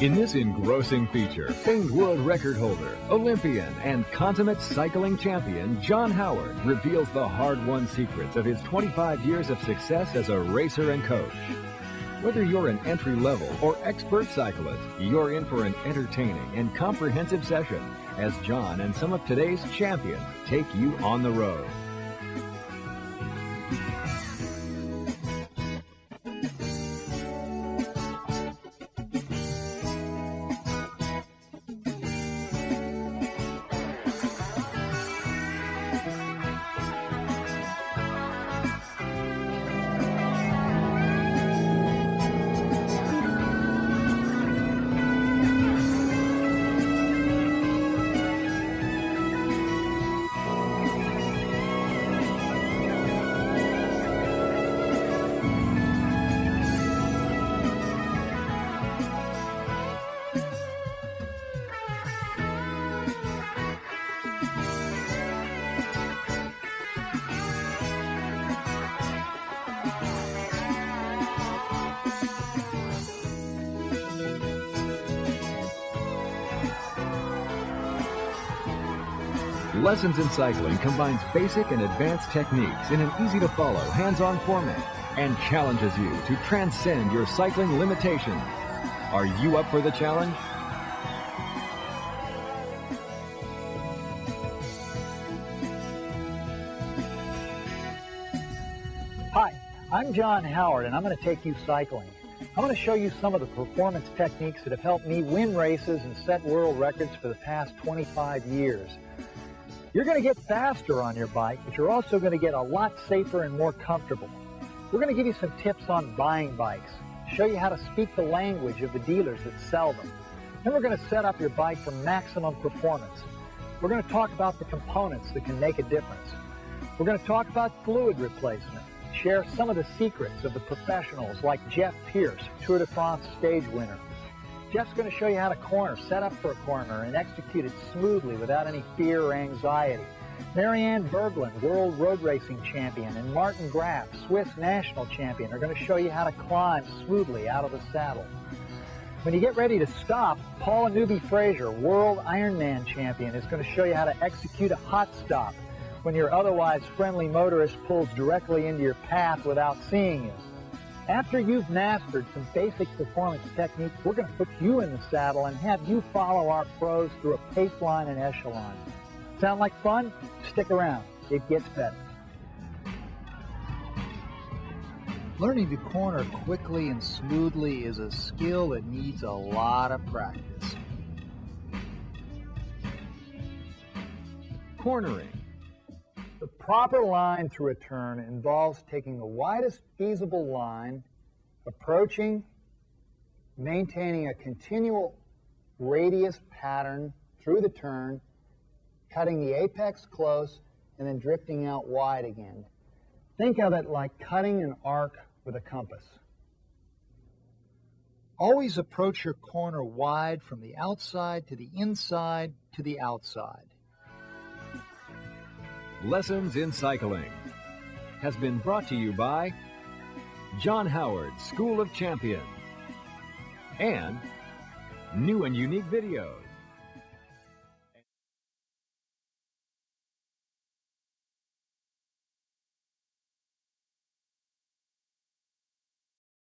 In this engrossing feature, famed world record holder, Olympian, and consummate cycling champion John Howard reveals the hard-won secrets of his 25 years of success as a racer and coach. Whether you're an entry-level or expert cyclist, you're in for an entertaining and comprehensive session as John and some of today's champions take you on the road. Lessons in Cycling combines basic and advanced techniques in an easy to follow, hands on format and challenges you to transcend your cycling limitations. Are you up for the challenge? Hi, I'm John Howard, and I'm going to take you cycling. I'm going to show you some of the performance techniques that have helped me win races and set world records for the past 25 years. You're going to get faster on your bike, but you're also going to get a lot safer and more comfortable. We're going to give you some tips on buying bikes, show you how to speak the language of the dealers that sell them. Then we're going to set up your bike for maximum performance. We're going to talk about the components that can make a difference. We're going to talk about fluid replacement, share some of the secrets of the professionals like Jeff Pierce, Tour de France stage winner. Jeff's going to show you how to corner, set up for a corner, and execute it smoothly without any fear or anxiety. Marianne Berglund, world road racing champion, and Martin Graf, Swiss national champion, are going to show you how to climb smoothly out of the saddle. When you get ready to stop, Paula Newby Fraser, world Ironman champion, is going to show you how to execute a hot stop when your otherwise friendly motorist pulls directly into your path without seeing you. After you've mastered some basic performance techniques, we're going to put you in the saddle and have you follow our pros through a pace line and echelon. Sound like fun? Stick around. It gets better. Learning to corner quickly and smoothly is a skill that needs a lot of practice. Cornering. The proper line through a turn involves taking the widest feasible line, approaching, maintaining a continual radius pattern through the turn, cutting the apex close, and then drifting out wide again. Think of it like cutting an arc with a compass. Always approach your corner wide from the outside to the inside to the outside. Lessons in Cycling has been brought to you by John Howard School of Champions and new and unique videos.